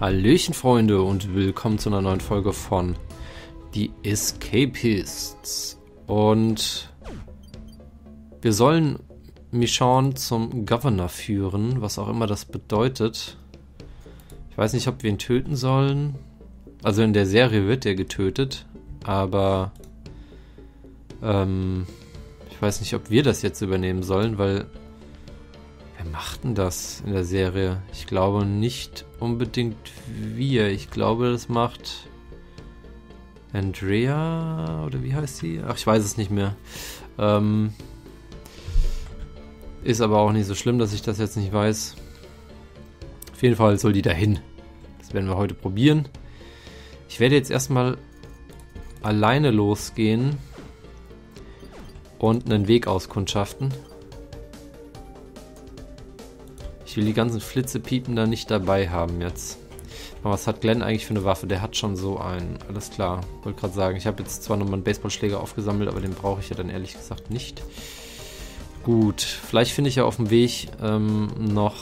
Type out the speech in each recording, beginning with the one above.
Hallöchen Freunde und willkommen zu einer neuen Folge von Die Escapists. Und wir sollen Michonne zum Governor führen, was auch immer das bedeutet. Ich weiß nicht, ob wir ihn töten sollen. Also in der Serie wird er getötet, aber ähm, ich weiß nicht, ob wir das jetzt übernehmen sollen, weil Wer macht denn das in der Serie? Ich glaube nicht unbedingt wir. Ich glaube, das macht Andrea oder wie heißt sie? Ach, ich weiß es nicht mehr. Ähm, ist aber auch nicht so schlimm, dass ich das jetzt nicht weiß. Auf jeden Fall soll die dahin. Das werden wir heute probieren. Ich werde jetzt erstmal alleine losgehen und einen Weg auskundschaften. Ich will die ganzen Flitzepiepen da nicht dabei haben jetzt. Aber was hat Glenn eigentlich für eine Waffe? Der hat schon so einen. Alles klar. Wollte gerade sagen, ich habe jetzt zwar nochmal einen Baseballschläger aufgesammelt, aber den brauche ich ja dann ehrlich gesagt nicht. Gut, vielleicht finde ich ja auf dem Weg ähm, noch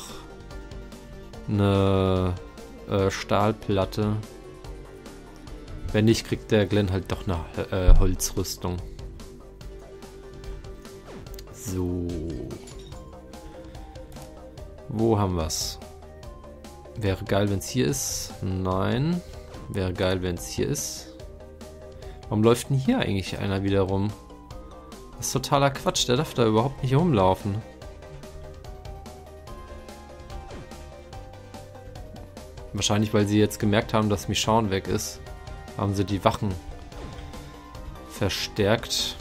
eine äh, Stahlplatte. Wenn nicht, kriegt der Glenn halt doch eine äh, Holzrüstung. So. Wo haben wir es? Wäre geil, wenn es hier ist. Nein. Wäre geil, wenn es hier ist. Warum läuft denn hier eigentlich einer wieder rum? Das ist totaler Quatsch. Der darf da überhaupt nicht rumlaufen. Wahrscheinlich, weil sie jetzt gemerkt haben, dass Michonne weg ist, haben sie die Wachen verstärkt.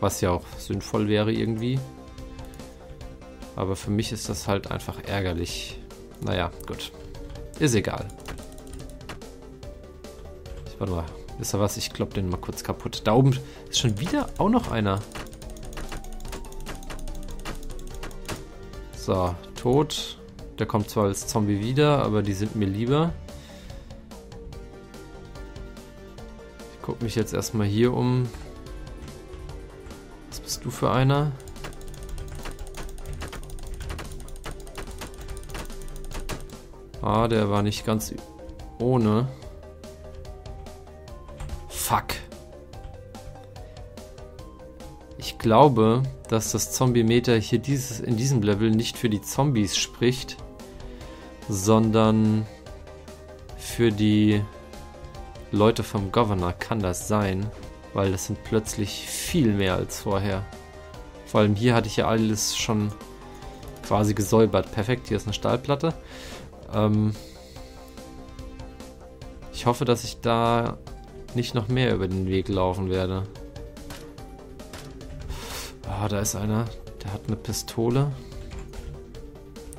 Was ja auch sinnvoll wäre irgendwie. Aber für mich ist das halt einfach ärgerlich. Naja, gut. Ist egal. Ich, warte mal. Wisst ihr was? Ich klopp den mal kurz kaputt. Da oben ist schon wieder auch noch einer. So, tot. Der kommt zwar als Zombie wieder, aber die sind mir lieber. Ich gucke mich jetzt erstmal hier um. Was bist du für einer? Ah, der war nicht ganz ohne. Fuck. Ich glaube, dass das Zombie-Meter hier dieses, in diesem Level nicht für die Zombies spricht, sondern für die Leute vom Governor kann das sein, weil das sind plötzlich viel mehr als vorher. Vor allem hier hatte ich ja alles schon quasi gesäubert. Perfekt, hier ist eine Stahlplatte. Ähm ich hoffe, dass ich da nicht noch mehr über den Weg laufen werde. Ah, da ist einer. Der hat eine Pistole.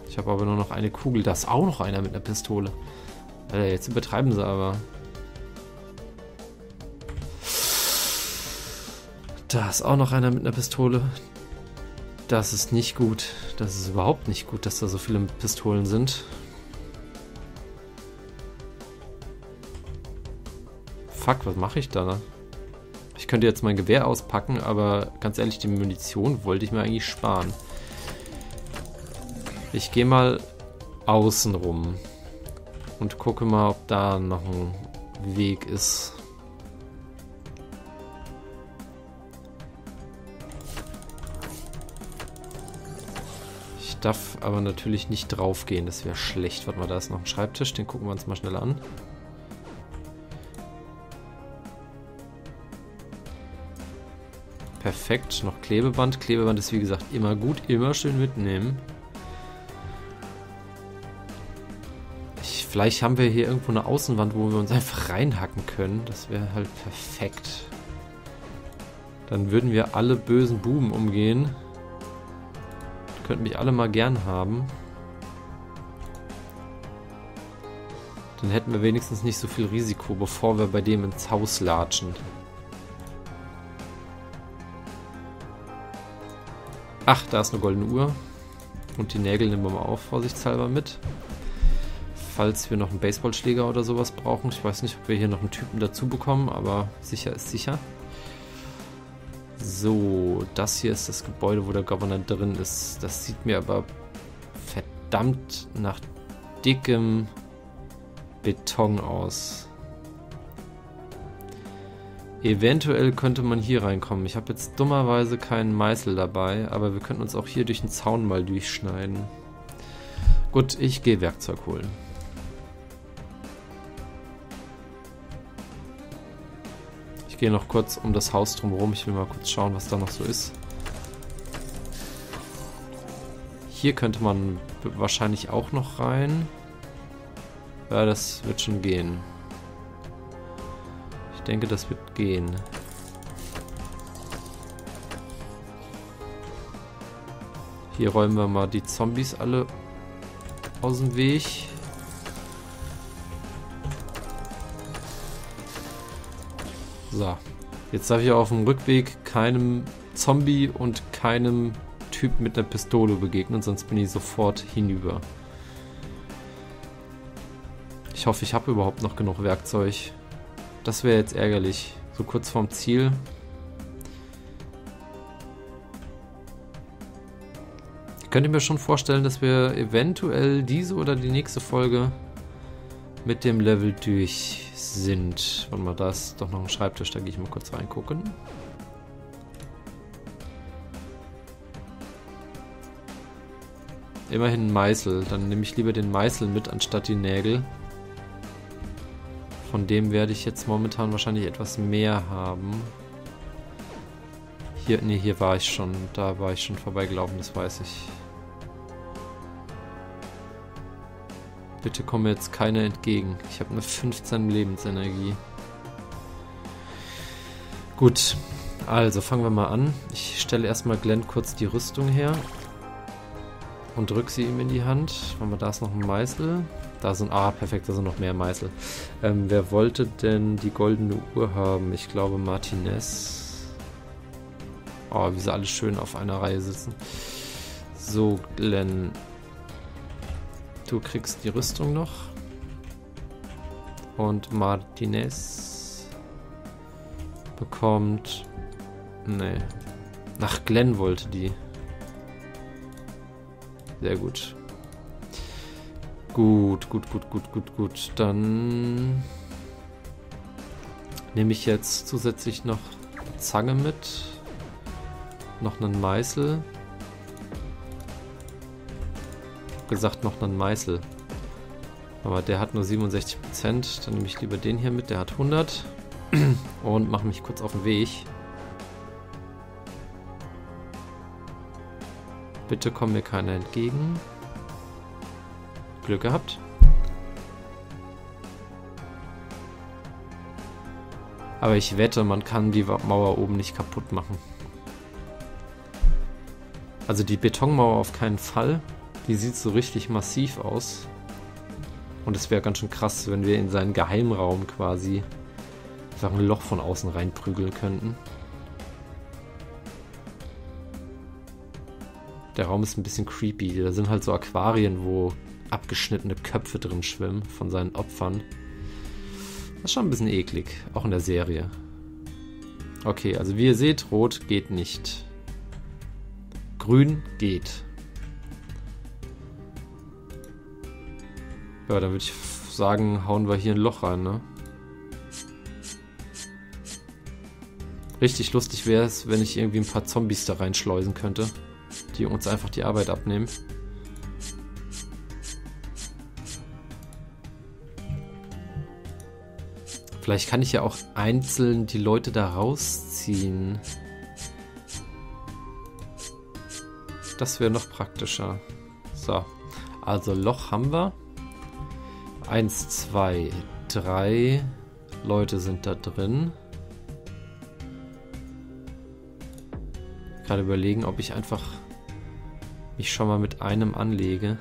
Ich habe aber nur noch eine Kugel. Da ist auch noch einer mit einer Pistole. Alter, jetzt übertreiben sie aber. Da ist auch noch einer mit einer Pistole. Das ist nicht gut. Das ist überhaupt nicht gut, dass da so viele Pistolen sind. Fuck, was mache ich da? Ich könnte jetzt mein Gewehr auspacken, aber ganz ehrlich, die Munition wollte ich mir eigentlich sparen. Ich gehe mal außen rum und gucke mal, ob da noch ein Weg ist. Ich darf aber natürlich nicht drauf gehen, das wäre schlecht. Warte mal, da ist noch ein Schreibtisch, den gucken wir uns mal schnell an. Perfekt. Noch Klebeband. Klebeband ist wie gesagt immer gut. Immer schön mitnehmen. Ich, vielleicht haben wir hier irgendwo eine Außenwand, wo wir uns einfach reinhacken können. Das wäre halt perfekt. Dann würden wir alle bösen Buben umgehen. Könnten mich alle mal gern haben. Dann hätten wir wenigstens nicht so viel Risiko, bevor wir bei dem ins Haus latschen. Ach, da ist eine goldene Uhr. Und die Nägel nehmen wir mal auf, vorsichtshalber mit. Falls wir noch einen Baseballschläger oder sowas brauchen. Ich weiß nicht, ob wir hier noch einen Typen dazu bekommen, aber sicher ist sicher. So, das hier ist das Gebäude, wo der Governor drin ist. Das sieht mir aber verdammt nach dickem Beton aus. Eventuell könnte man hier reinkommen. Ich habe jetzt dummerweise keinen Meißel dabei, aber wir könnten uns auch hier durch den Zaun mal durchschneiden. Gut, ich gehe Werkzeug holen. Ich gehe noch kurz um das Haus drumherum. Ich will mal kurz schauen, was da noch so ist. Hier könnte man wahrscheinlich auch noch rein. Ja, das wird schon gehen. Ich denke, das wird gehen. Hier räumen wir mal die Zombies alle aus dem Weg. So. Jetzt darf ich auf dem Rückweg keinem Zombie und keinem Typ mit einer Pistole begegnen, sonst bin ich sofort hinüber. Ich hoffe, ich habe überhaupt noch genug Werkzeug. Das wäre jetzt ärgerlich. So kurz vorm Ziel. Ich könnte mir schon vorstellen, dass wir eventuell diese oder die nächste Folge mit dem Level durch sind. Warte mal, da ist doch noch ein Schreibtisch, da gehe ich mal kurz reingucken. Immerhin ein Meißel. Dann nehme ich lieber den Meißel mit, anstatt die Nägel. Von dem werde ich jetzt momentan wahrscheinlich etwas mehr haben. Hier, nee, hier war ich schon. Da war ich schon vorbeigelaufen, das weiß ich. Bitte komme jetzt keine entgegen. Ich habe eine 15 Lebensenergie. Gut, also fangen wir mal an. Ich stelle erstmal Glenn kurz die Rüstung her. Und drücke sie ihm in die Hand. da ist noch ein Meißel. Da sind, ah, perfekt, da sind noch mehr Meißel. Ähm, wer wollte denn die goldene Uhr haben? Ich glaube Martinez. Oh, wie sie alle schön auf einer Reihe sitzen. So, Glenn. Du kriegst die Rüstung noch. Und Martinez bekommt... Nee. Nach Glenn wollte die. Sehr gut. Gut, gut, gut, gut, gut, gut. Dann nehme ich jetzt zusätzlich noch Zange mit. Noch einen Meißel. gesagt, noch einen Meißel. Aber der hat nur 67%. Dann nehme ich lieber den hier mit. Der hat 100. Und mache mich kurz auf den Weg. Bitte kommt mir keiner entgegen. Glück gehabt. Aber ich wette, man kann die Mauer oben nicht kaputt machen. Also die Betonmauer auf keinen Fall. Die sieht so richtig massiv aus. Und es wäre ganz schön krass, wenn wir in seinen Geheimraum quasi einfach ein Loch von außen reinprügeln könnten. Der Raum ist ein bisschen creepy. Da sind halt so Aquarien, wo abgeschnittene Köpfe drin schwimmen von seinen Opfern. Das ist schon ein bisschen eklig, auch in der Serie. Okay, also wie ihr seht, rot geht nicht. Grün geht. Ja, dann würde ich sagen, hauen wir hier ein Loch rein, ne? Richtig lustig wäre es, wenn ich irgendwie ein paar Zombies da reinschleusen könnte, die uns einfach die Arbeit abnehmen. Vielleicht kann ich ja auch einzeln die Leute da rausziehen. Das wäre noch praktischer. So, also Loch haben wir. Eins, zwei, drei Leute sind da drin. Gerade überlegen, ob ich einfach mich schon mal mit einem anlege.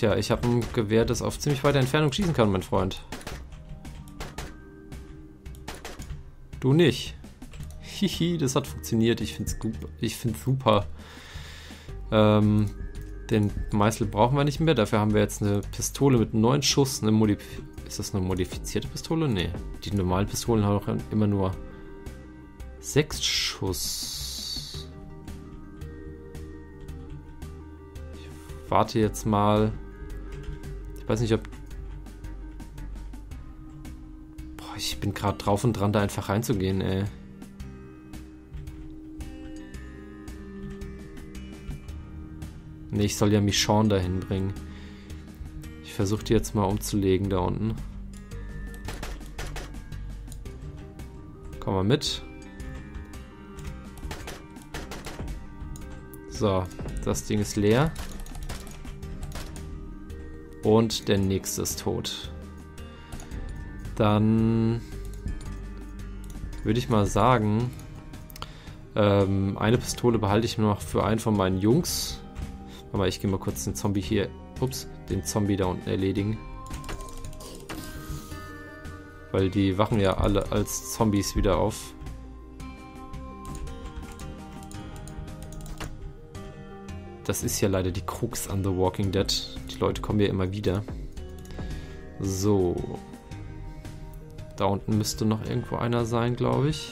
Tja, ich habe ein Gewehr, das auf ziemlich weite Entfernung schießen kann, mein Freund. Du nicht. Hihi, das hat funktioniert. Ich finde es find's super. Ähm, den Meißel brauchen wir nicht mehr. Dafür haben wir jetzt eine Pistole mit neun Schuss. Eine Modif ist das eine modifizierte Pistole? Nee. Die normalen Pistolen haben auch immer nur sechs Schuss. Ich warte jetzt mal. Ich weiß nicht, ob... Boah, ich bin gerade drauf und dran, da einfach reinzugehen, ey. Ne, ich soll ja Michonne dahin bringen. Ich versuche die jetzt mal umzulegen da unten. Komm mal mit. So, das Ding ist leer. Und der nächste ist tot. Dann würde ich mal sagen, ähm, eine Pistole behalte ich noch für einen von meinen Jungs. Aber ich gehe mal kurz den Zombie hier, ups, den Zombie da unten erledigen. Weil die wachen ja alle als Zombies wieder auf. Das ist ja leider die Krux an The Walking Dead. Die Leute kommen ja immer wieder. So. Da unten müsste noch irgendwo einer sein, glaube ich.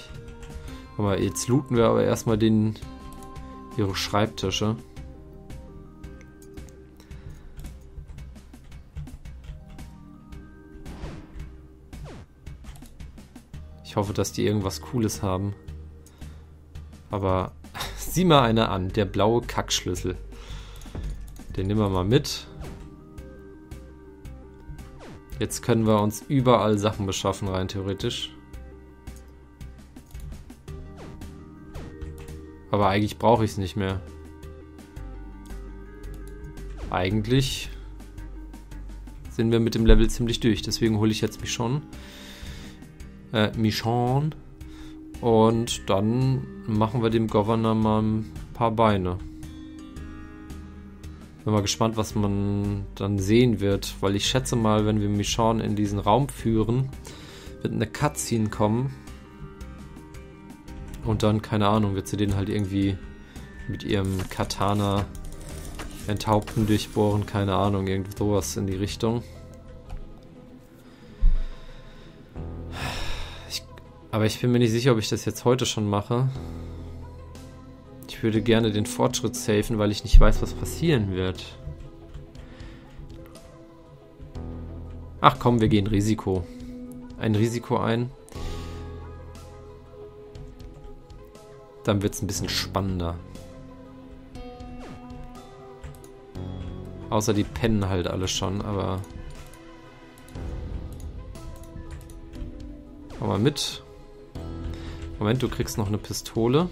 Aber jetzt looten wir aber erstmal den ihre Schreibtische. Ich hoffe, dass die irgendwas Cooles haben. Aber sieh mal einer an, der blaue Kackschlüssel. Den nehmen wir mal mit. Jetzt können wir uns überall Sachen beschaffen, rein theoretisch. Aber eigentlich brauche ich es nicht mehr. Eigentlich sind wir mit dem Level ziemlich durch. Deswegen hole ich jetzt mich schon äh, Michon. Und dann machen wir dem Governor mal ein paar Beine. Bin mal gespannt, was man dann sehen wird, weil ich schätze mal, wenn wir Michon in diesen Raum führen, wird eine Cutscene kommen. Und dann, keine Ahnung, wird sie den halt irgendwie mit ihrem Katana enthaupten, durchbohren, keine Ahnung, irgend sowas in die Richtung. Aber ich bin mir nicht sicher, ob ich das jetzt heute schon mache. Ich würde gerne den Fortschritt safen, weil ich nicht weiß, was passieren wird. Ach komm, wir gehen Risiko. Ein Risiko ein. Dann wird es ein bisschen spannender. Außer die pennen halt alle schon, aber... Komm mal mit. Moment, du kriegst noch eine Pistole.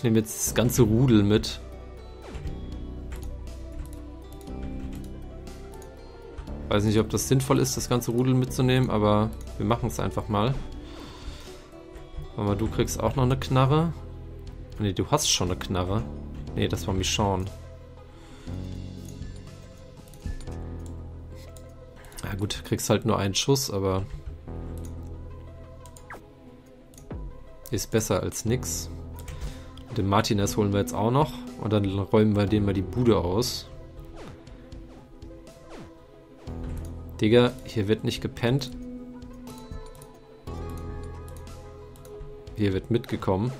Ich nehme jetzt das ganze Rudel mit. Weiß nicht, ob das sinnvoll ist, das ganze Rudel mitzunehmen, aber wir machen es einfach mal. Aber du kriegst auch noch eine Knarre. Ne, du hast schon eine Knarre. Ne, das war Michonne. Ja gut, kriegst halt nur einen Schuss, aber ist besser als nix. Den Martinez holen wir jetzt auch noch und dann räumen wir den mal die Bude aus. Digga, hier wird nicht gepennt. Hier wird mitgekommen.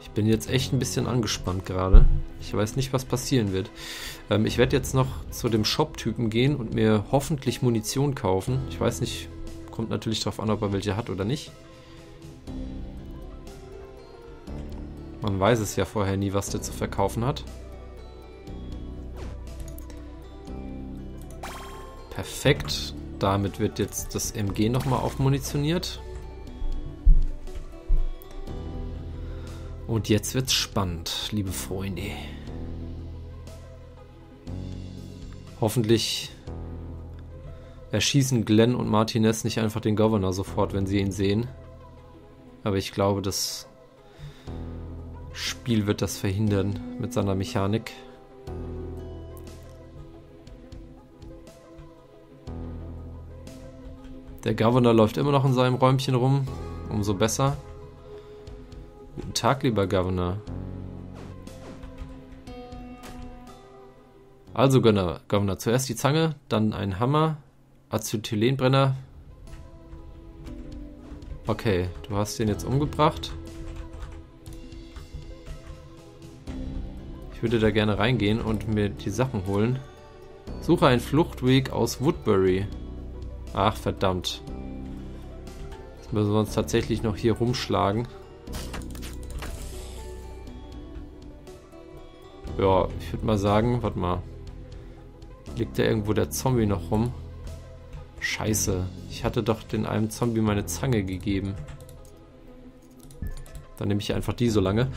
Ich bin jetzt echt ein bisschen angespannt gerade. Ich weiß nicht, was passieren wird. Ähm, ich werde jetzt noch zu dem Shop-Typen gehen und mir hoffentlich Munition kaufen. Ich weiß nicht, kommt natürlich darauf an, ob er welche hat oder nicht. Man weiß es ja vorher nie, was der zu verkaufen hat. Perfekt. Damit wird jetzt das MG nochmal aufmunitioniert. Und jetzt wird's spannend, liebe Freunde. Hoffentlich erschießen Glenn und Martinez nicht einfach den Governor sofort, wenn sie ihn sehen. Aber ich glaube, das Spiel wird das verhindern mit seiner Mechanik. Der Governor läuft immer noch in seinem Räumchen rum. Umso besser. Guten Tag, lieber Governor. Also, Governor, Governor, zuerst die Zange, dann ein Hammer, Acetylenbrenner. Okay, du hast den jetzt umgebracht. Ich würde da gerne reingehen und mir die Sachen holen. Suche einen Fluchtweg aus Woodbury. Ach, verdammt. Jetzt müssen wir uns tatsächlich noch hier rumschlagen. Ja, ich würde mal sagen, warte mal. Liegt da irgendwo der Zombie noch rum? Scheiße, ich hatte doch den einem Zombie meine Zange gegeben. Dann nehme ich einfach die so lange.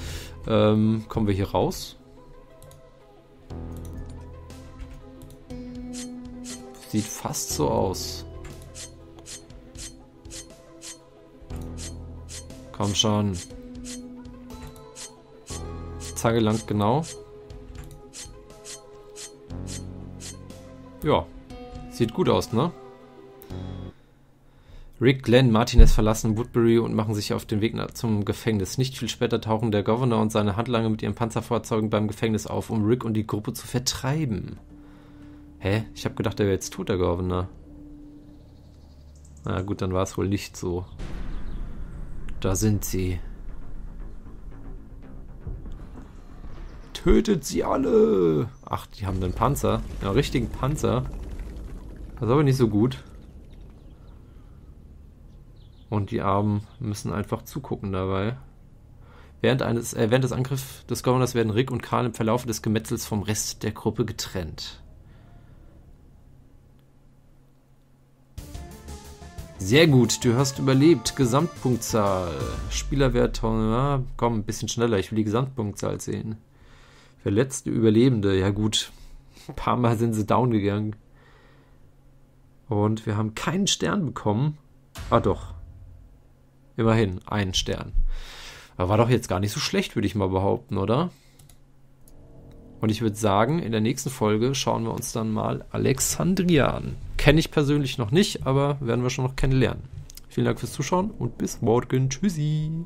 Ähm, kommen wir hier raus? Sieht fast so aus. Komm schon. Zange lang genau. Ja. Sieht gut aus, ne? Rick, Glenn, Martinez verlassen Woodbury und machen sich auf den Weg zum Gefängnis. Nicht viel später tauchen der Governor und seine Handlanger mit ihren Panzerfahrzeugen beim Gefängnis auf, um Rick und die Gruppe zu vertreiben. Hä? Ich habe gedacht, er wäre jetzt tot, der Governor. Na gut, dann war es wohl nicht so. Da sind sie. Tötet sie alle! Ach, die haben einen Panzer. Ja, einen richtigen Panzer. Das ist aber nicht so gut. Und die Armen müssen einfach zugucken dabei. Während, eines, äh, während des Angriffs des Governors werden Rick und Karl im Verlauf des Gemetzels vom Rest der Gruppe getrennt. Sehr gut, du hast überlebt. Gesamtpunktzahl. Spielerwert, ja, komm, ein bisschen schneller. Ich will die Gesamtpunktzahl sehen. Verletzte Überlebende, ja gut. Ein paar Mal sind sie down gegangen. Und wir haben keinen Stern bekommen. Ah doch, Immerhin, ein Stern. War doch jetzt gar nicht so schlecht, würde ich mal behaupten, oder? Und ich würde sagen, in der nächsten Folge schauen wir uns dann mal Alexandria an. Kenne ich persönlich noch nicht, aber werden wir schon noch kennenlernen. Vielen Dank fürs Zuschauen und bis morgen. Tschüssi.